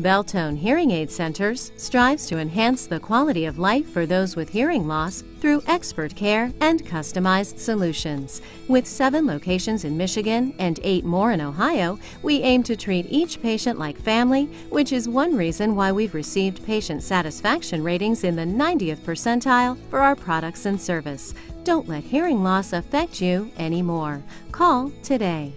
Beltone Hearing Aid Centers strives to enhance the quality of life for those with hearing loss through expert care and customized solutions. With seven locations in Michigan and eight more in Ohio, we aim to treat each patient like family, which is one reason why we've received patient satisfaction ratings in the 90th percentile for our products and service. Don't let hearing loss affect you anymore. Call today.